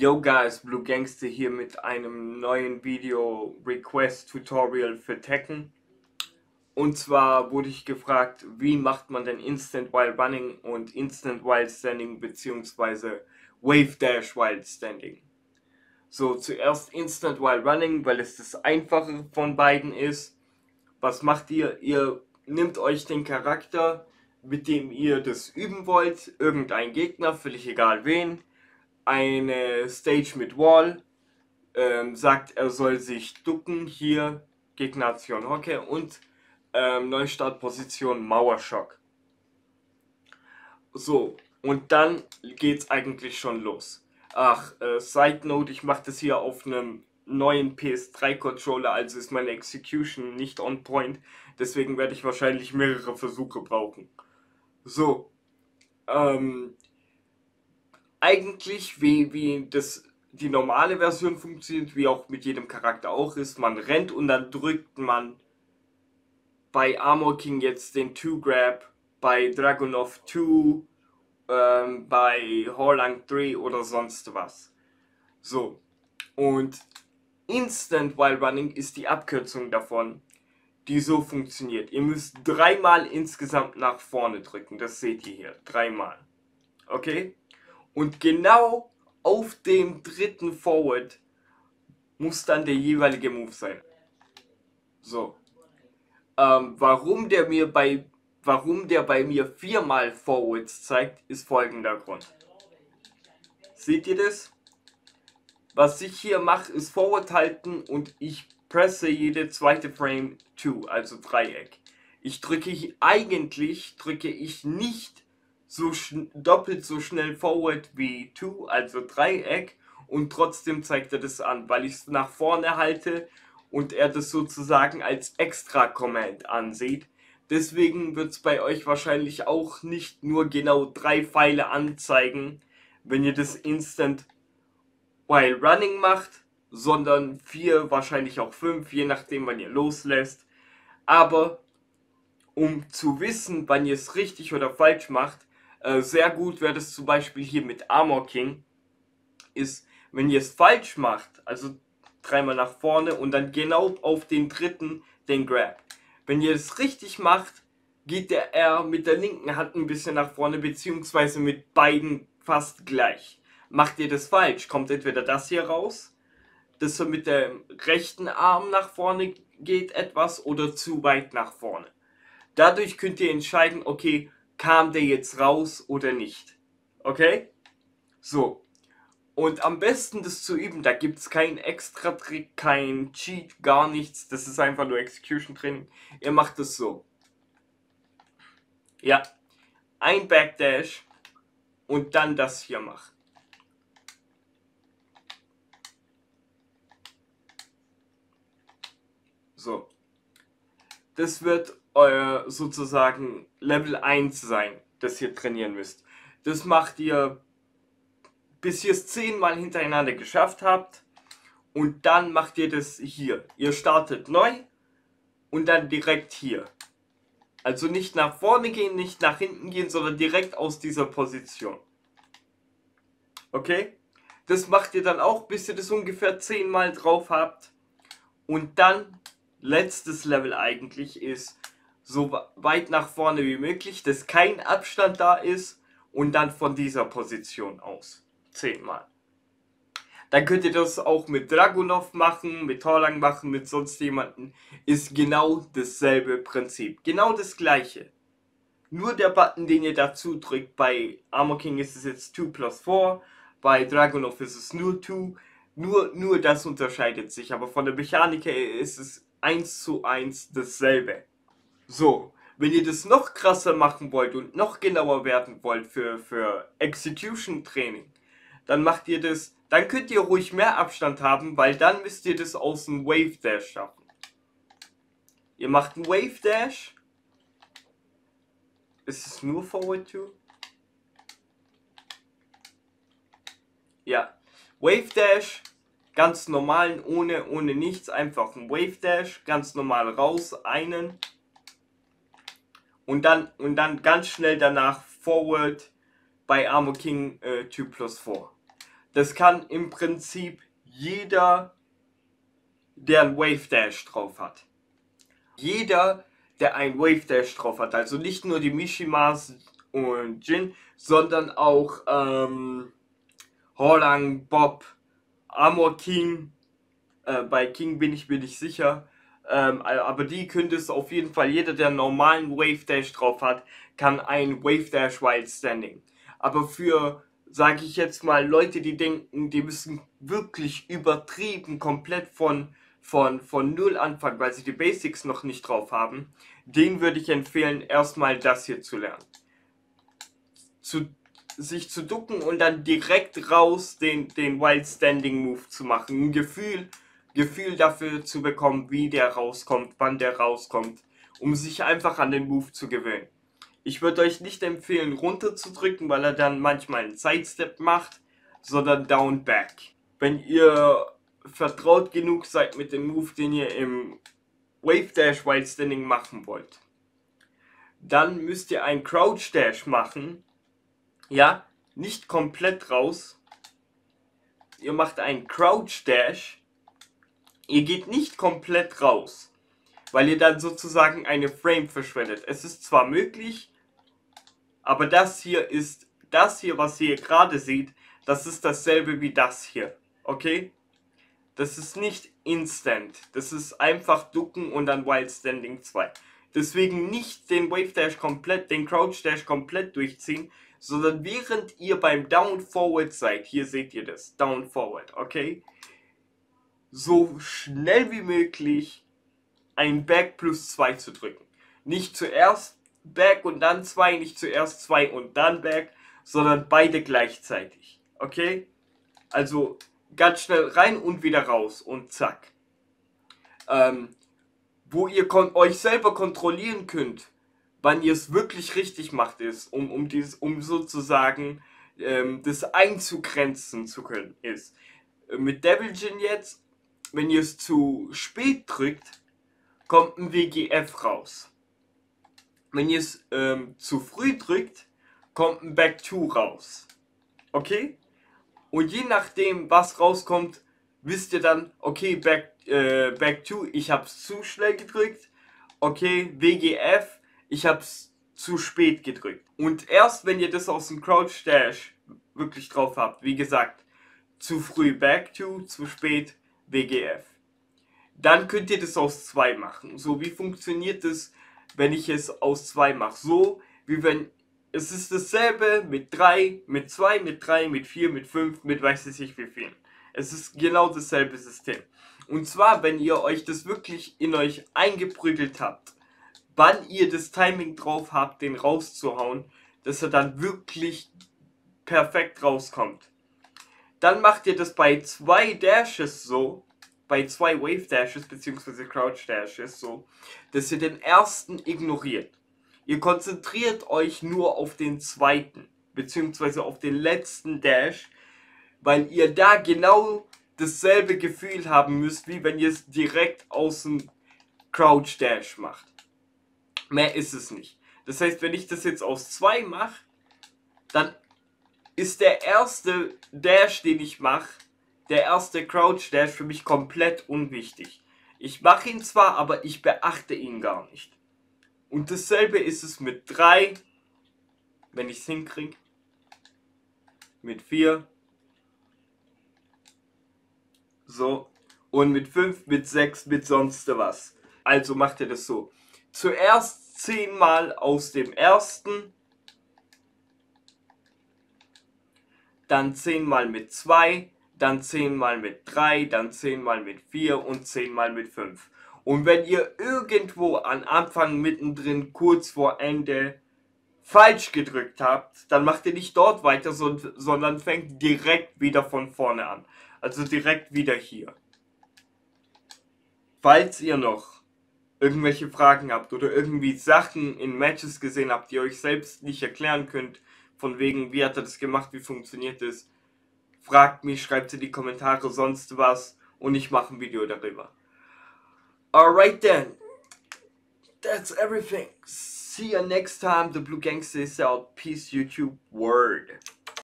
Yo guys, Blue Gangster hier mit einem neuen Video Request Tutorial für Tekken. Und zwar wurde ich gefragt, wie macht man denn Instant While Running und Instant While Standing bzw. Wave Dash While Standing. So, zuerst Instant While Running, weil es das einfache von beiden ist. Was macht ihr? Ihr nehmt euch den Charakter, mit dem ihr das üben wollt, irgendein Gegner, völlig egal wen eine Stage mit Wall, ähm, sagt, er soll sich ducken, hier Gegnation Hocke und ähm, Neustartposition Mauerschock. So, und dann geht's eigentlich schon los. Ach, äh, Side Note, ich mache das hier auf einem neuen PS3 Controller, also ist meine Execution nicht on point, deswegen werde ich wahrscheinlich mehrere Versuche brauchen. So, ähm, eigentlich, wie, wie das die normale Version funktioniert, wie auch mit jedem Charakter auch ist. Man rennt und dann drückt man bei Armor King jetzt den 2-Grab, bei Dragunov 2, ähm, bei Horlang 3 oder sonst was. So. Und Instant While Running ist die Abkürzung davon, die so funktioniert. Ihr müsst dreimal insgesamt nach vorne drücken. Das seht ihr hier. Dreimal. Okay? Und genau auf dem dritten Forward muss dann der jeweilige Move sein. So. Ähm, warum der mir bei warum der bei mir viermal Forwards zeigt, ist folgender Grund. Seht ihr das? Was ich hier mache, ist Forward halten und ich presse jede zweite Frame 2, also Dreieck. Ich drücke eigentlich drücke ich nicht so doppelt so schnell forward wie 2, also Dreieck, und trotzdem zeigt er das an, weil ich es nach vorne halte und er das sozusagen als extra Command ansieht. Deswegen wird es bei euch wahrscheinlich auch nicht nur genau drei Pfeile anzeigen, wenn ihr das Instant while running macht, sondern vier, wahrscheinlich auch fünf, je nachdem, wann ihr loslässt. Aber um zu wissen, wann ihr es richtig oder falsch macht, äh, sehr gut wäre das zum Beispiel hier mit Armor King, ist, wenn ihr es falsch macht, also dreimal nach vorne und dann genau auf den dritten den Grab. Wenn ihr es richtig macht, geht der R mit der linken Hand ein bisschen nach vorne, beziehungsweise mit beiden fast gleich. Macht ihr das falsch, kommt entweder das hier raus, dass er mit dem rechten Arm nach vorne geht etwas oder zu weit nach vorne. Dadurch könnt ihr entscheiden, okay, kam der jetzt raus oder nicht. Okay? So. Und am besten das zu üben, da gibt es keinen extra Trick, kein Cheat, gar nichts. Das ist einfach nur Execution Training. Ihr macht es so. Ja. Ein Backdash und dann das hier machen. So. Das wird euer sozusagen Level 1 sein, das ihr trainieren müsst. Das macht ihr, bis ihr es zehnmal hintereinander geschafft habt. Und dann macht ihr das hier. Ihr startet neu und dann direkt hier. Also nicht nach vorne gehen, nicht nach hinten gehen, sondern direkt aus dieser Position. Okay? Das macht ihr dann auch, bis ihr das ungefähr zehnmal drauf habt. Und dann, letztes Level eigentlich ist, so weit nach vorne wie möglich, dass kein Abstand da ist und dann von dieser Position aus. Zehnmal. Dann könnt ihr das auch mit Dragunov machen, mit Torlang machen, mit sonst jemanden. Ist genau dasselbe Prinzip. Genau das gleiche. Nur der Button, den ihr dazu drückt, bei Armor King ist es jetzt 2 plus 4, bei Dragunov ist es nur 2. Nur, nur das unterscheidet sich, aber von der Mechanik her ist es 1 zu 1 dasselbe. So, wenn ihr das noch krasser machen wollt und noch genauer werden wollt für, für Execution Training, dann macht ihr das, dann könnt ihr ruhig mehr Abstand haben, weil dann müsst ihr das aus dem Wave Dash schaffen. Ihr macht einen Wave Dash. Ist es nur Forward to? Ja. Wave Dash, ganz normalen, ohne, ohne nichts, einfach ein Wave Dash, ganz normal raus, einen und dann, und dann ganz schnell danach Forward bei Armor King äh, 2 plus 4. Das kann im Prinzip jeder, der ein Wave Dash drauf hat. Jeder, der ein Wave Dash drauf hat. Also nicht nur die Mishimas und Jin, sondern auch ähm, Horlang, Bob, Armor King. Äh, bei King bin ich mir nicht sicher. Ähm, aber die könnte es auf jeden Fall, jeder, der normalen Wave Dash drauf hat, kann ein Wave Dash Wild Standing. Aber für, sage ich jetzt mal, Leute, die denken, die müssen wirklich übertrieben komplett von, von, von Null anfangen, weil sie die Basics noch nicht drauf haben, den würde ich empfehlen, erstmal das hier zu lernen. Zu, sich zu ducken und dann direkt raus den, den Wild Standing Move zu machen. Ein Gefühl, Gefühl dafür zu bekommen, wie der rauskommt, wann der rauskommt, um sich einfach an den Move zu gewöhnen. Ich würde euch nicht empfehlen, runter zu drücken, weil er dann manchmal einen Sidestep macht, sondern Down Back. Wenn ihr vertraut genug seid mit dem Move, den ihr im Wave Dash Wild Standing machen wollt, dann müsst ihr einen Crouch Dash machen. Ja, nicht komplett raus. Ihr macht einen Crouch Dash Ihr geht nicht komplett raus, weil ihr dann sozusagen eine Frame verschwendet. Es ist zwar möglich, aber das hier ist, das hier, was ihr gerade seht, das ist dasselbe wie das hier. Okay? Das ist nicht instant. Das ist einfach ducken und dann Wild Standing 2. Deswegen nicht den Wave Dash komplett, den Crouch Dash komplett durchziehen, sondern während ihr beim Down Forward seid, hier seht ihr das, Down Forward, okay? So schnell wie möglich ein Back plus 2 zu drücken. Nicht zuerst Back und dann 2, nicht zuerst 2 und dann Back, sondern beide gleichzeitig. Okay? Also ganz schnell rein und wieder raus und zack. Ähm, wo ihr euch selber kontrollieren könnt, wann ihr es wirklich richtig macht, ist, um, um, dieses, um sozusagen ähm, das einzugrenzen zu können, ist. Äh, mit Devil Jin jetzt wenn ihr es zu spät drückt, kommt ein WGF raus. Wenn ihr es ähm, zu früh drückt, kommt ein Back 2 raus. Okay? Und je nachdem, was rauskommt, wisst ihr dann, okay, Back, äh, back 2, ich habe es zu schnell gedrückt. Okay, WGF, ich habe es zu spät gedrückt. Und erst wenn ihr das aus dem Crouch Dash wirklich drauf habt, wie gesagt, zu früh Back 2, zu spät WGF. Dann könnt ihr das aus 2 machen. So, wie funktioniert das, wenn ich es aus 2 mache? So, wie wenn es ist dasselbe mit 3, mit 2, mit 3, mit 4, mit 5, mit weiß ich nicht wie viel. Es ist genau dasselbe System. Und zwar, wenn ihr euch das wirklich in euch eingeprügelt habt, wann ihr das Timing drauf habt, den rauszuhauen, dass er dann wirklich perfekt rauskommt. Dann macht ihr das bei zwei Dashes so, bei zwei Wave Dashes bzw. Crouch Dashes so, dass ihr den ersten ignoriert. Ihr konzentriert euch nur auf den zweiten bzw. auf den letzten Dash, weil ihr da genau dasselbe Gefühl haben müsst, wie wenn ihr es direkt aus dem Crouch Dash macht. Mehr ist es nicht. Das heißt, wenn ich das jetzt aus zwei mache, dann ist der erste Dash, den ich mache, der erste Crouch Dash für mich komplett unwichtig. Ich mache ihn zwar, aber ich beachte ihn gar nicht. Und dasselbe ist es mit 3, wenn ich es hinkriege. Mit 4. So. Und mit 5, mit 6, mit sonst was. Also macht ihr das so. Zuerst 10 Mal aus dem ersten dann 10 mal mit 2, dann 10 mal mit 3, dann 10 mal mit 4 und 10 mal mit 5. Und wenn ihr irgendwo an Anfang, mittendrin, kurz vor Ende falsch gedrückt habt, dann macht ihr nicht dort weiter, sondern fängt direkt wieder von vorne an. Also direkt wieder hier. Falls ihr noch irgendwelche Fragen habt oder irgendwie Sachen in Matches gesehen habt, die ihr euch selbst nicht erklären könnt, von wegen, wie hat er das gemacht, wie funktioniert das? Fragt mich, schreibt in die Kommentare sonst was und ich mache ein Video darüber. Alright then. That's everything. See you next time. The Blue Gangster is out. Peace YouTube. Word.